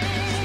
Bye.